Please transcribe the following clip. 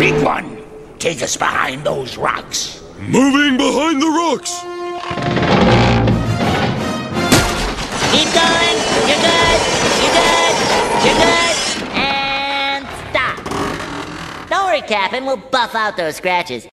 Big one, take us behind those rocks. Moving behind the rocks! Keep going. You're good. You're good. You're good. And stop. Don't worry, Captain. We'll buff out those scratches.